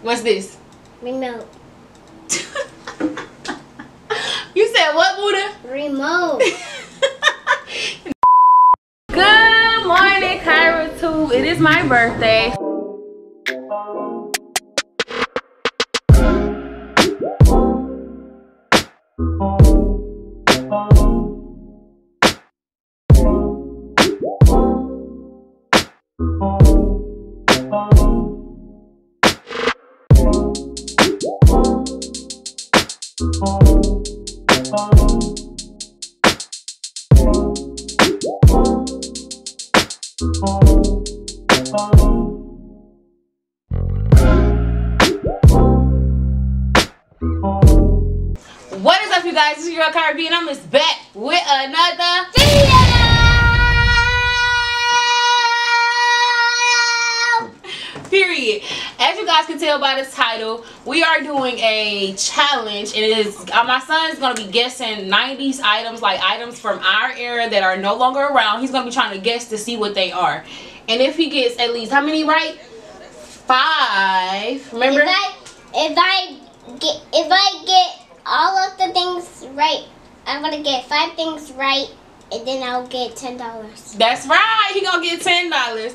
What's this? Remote. you said what, Buddha? Remote. Good morning, Kyratube. It is my birthday. What is up, you guys? This is your girl B, and I'm just back with another Period. As you guys can tell by this title, we are doing a challenge. And it is uh, my son is gonna be guessing 90s items, like items from our era that are no longer around. He's gonna be trying to guess to see what they are. And if he gets at least how many right? Five. Remember? If I if I get if I get all of the things right, I'm gonna get five things right, and then I'll get ten dollars. That's right. He gonna get ten dollars.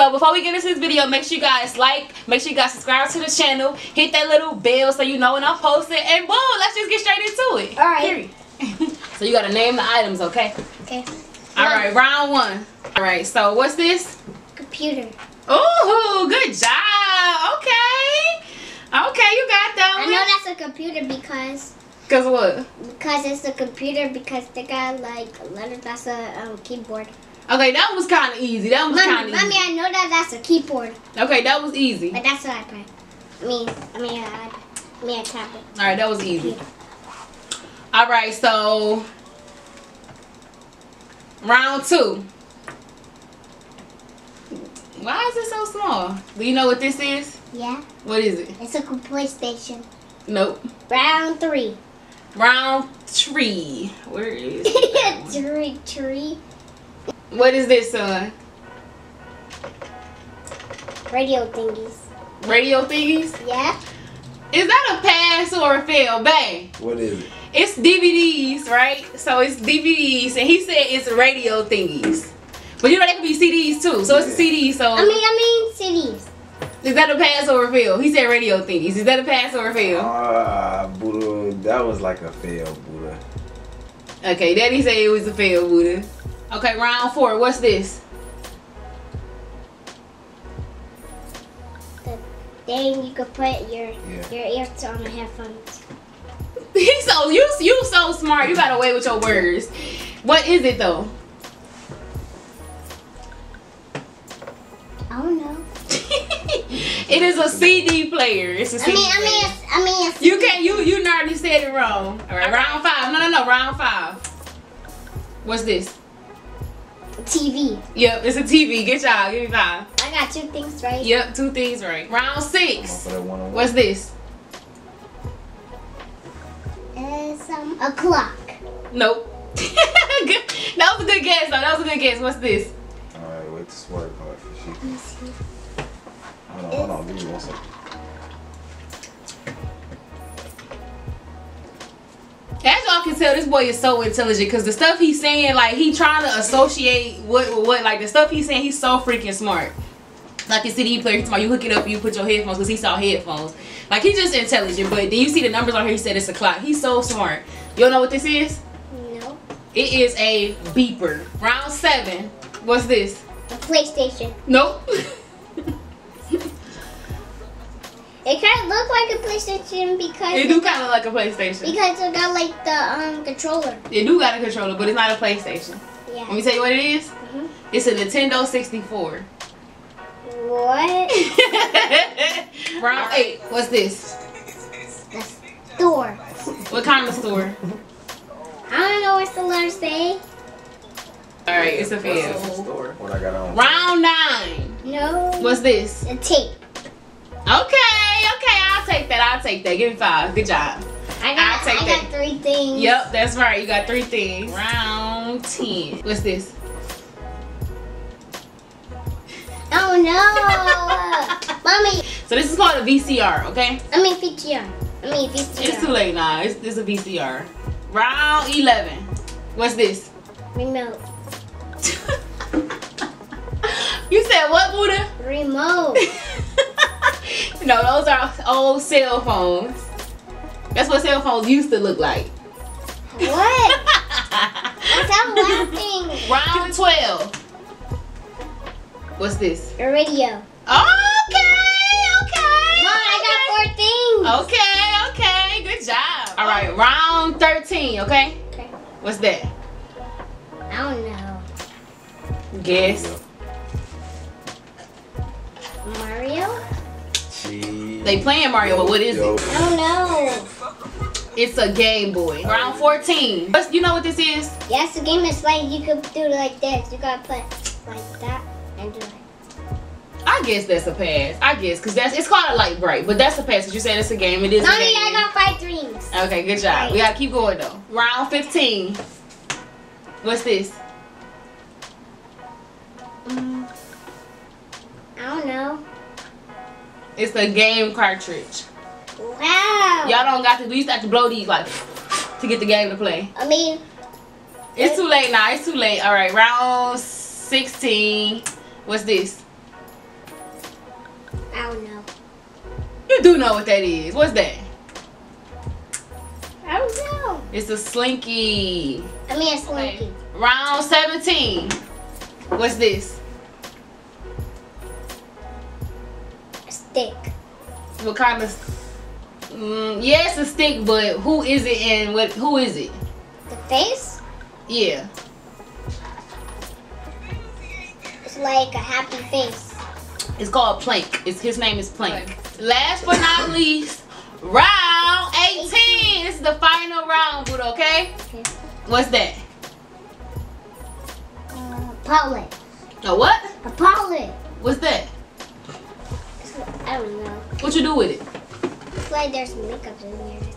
So before we get into this video, make sure you guys like, make sure you guys subscribe to the channel, hit that little bell so you know when I'm posting, and boom, let's just get straight into it. All right. So you gotta name the items, okay? Okay. All right, round one. All right. So what's this? Computer. Ooh, good job. Okay. Okay, you got that I know that's a computer because Cause what? because it's a computer because they got like a letters. That's a um, keyboard. Okay, that was kind of easy. That was kind Mommy, of mommy, easy. I know that that's a keyboard, Okay, that was easy. but that's an iPad. I mean, I mean, an iPad. I mean, a tablet. All right, that was easy. All right, so round two. Why is it so small? Do you know what this is? Yeah, What is it? it's a PlayStation. Nope. Round three. Round three. Where is tree, tree. What is this, son? Radio thingies. Radio thingies? Yeah. Is that a pass or a fail? Bang. What is it? It's DVDs, right? So it's DVDs, and he said it's radio thingies. But you know they can be CDs too. So it's a CD. So I mean, I mean, CDs. is that a pass or a fail? He said radio thingies. Is that a pass or a fail? Ah, Buddha, that was like a fail, Buddha. Okay, Daddy said it was a fail, Buddha. Okay, round four. What's this? The thing you could put your Yeah. your ears on the headphones. He's so you you so smart. You got away with your words. What is it though? I don't know. it is a CD player. It's a I CD mean, I player. mean, I mean, You can't. You you already said it wrong. All right, round five. No, no, no. Round five. What's this? TV. Yep, it's a TV. Get y'all. Give me five. I got two things right. Yep, two things right. Round six. gonna put one. What's this? It's um a clock. Nope. That was a good guess, though. That was a good guess. What's this? Alright, wait to swerve card for she. Hold on, hold on, give me one second. As y'all can tell, this boy is so intelligent because the stuff he's saying, like he trying to associate what with what, like the stuff he's saying, he's so freaking smart. Like the CD player, he's about you hook it up, you put your headphones because he saw headphones. Like he's just intelligent. But do you see the numbers on here? He said it's a clock. He's so smart. You don't know what this is? No. It is a beeper. Round seven. What's this? A PlayStation. Nope. It kind of look like a PlayStation because it do kind of like a PlayStation. because it got like the um controller. It do got a controller, but it's not a PlayStation. Yeah. Let me tell you what it is. Mhm. It's a Nintendo 64. What? Round eight. What's this? The store. What kind of store? I don't know what the letters say. All right, it's a What's fail. store? What I got on? Round nine. No. What's this? the tape? Okay, okay, I'll take that. I'll take that. Give me five. Good job. I got I'll take I that. got three things. Yep, that's right. You got three things. Round ten. What's this? Oh no, mommy. So this is called a VCR, okay? I mean VCR. I mean VCR. It's too late now. It's, it's a VCR. Round 11. What's this? Remote. you said what. No, those are old cell phones. That's what cell phones used to look like. what? Stop laughing. Round 12. What's this? A radio. Okay, okay. Mom, I got four things. Okay, okay. Good job. All right, round 13, okay? Okay. What's that? I don't know. Guess. Mario? She. They playing Mario, but what is Yo. it? I don't know. It's a Game Boy. Round 14. What's- You know what this is? Yes, the game is like you could do it like this. You gotta put like that and do it. I guess that's a pass. I guess, because that's it's called a Lite-Brite, but that's a pass because you said it's a game. It is a Mommy, game. I got five dreams. Okay, good job. We gotta keep going though. Round 15. What's this? Mm, I don't know. It's a game cartridge. Wow. Y'all don't got to. We used to have to blow these like to get the game to play. I mean, It's too late now. It's too late. All right, round 16. What's this? I don't know. You do know what that is. What's that? I don't know. It's a slinky. I mean, a slinky. Round 17. What's this? A stick. What kind of? Mm, yeah, it's a stick, but who is it and what? Who is it? The face Yeah. It's like a happy face. It's called Plank. It's his name is Plank. Last but not least, round 18. This is the final round, but okay? Okay. What's that? Uh, Pollet. A what? A pollet. What's that? I don't know. What you do with it? It's like there's makeup in there.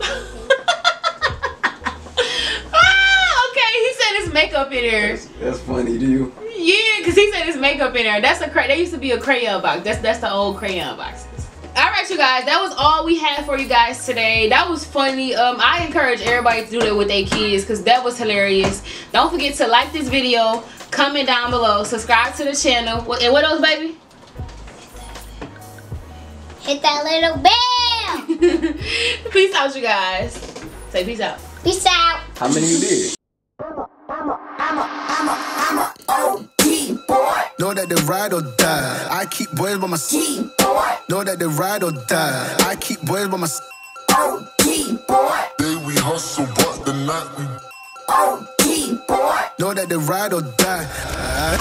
ah, okay. He said it's makeup in there. That's, that's funny to you. Yeah, cause he said it's makeup in there. That's a cra- That used to be a crayon box. That's that's the old crayon boxes. All right, you guys. That was all we had for you guys today. That was funny. Um, I encourage everybody to do that with their kids, cause that was hilarious. Don't forget to like this video, comment down below, subscribe to the channel. And what else, baby? Hit that little bell. peace out, you guys. Say peace out. Peace out. How many you did? I'm a, I'm a, I'm a, I'm a, I'm a OT boy. Know that they ride or die. I keep boys by my side. Know that they ride or die. I keep boys by my side. Day we hustle, but the night we O.T. boy. Know that they ride or die.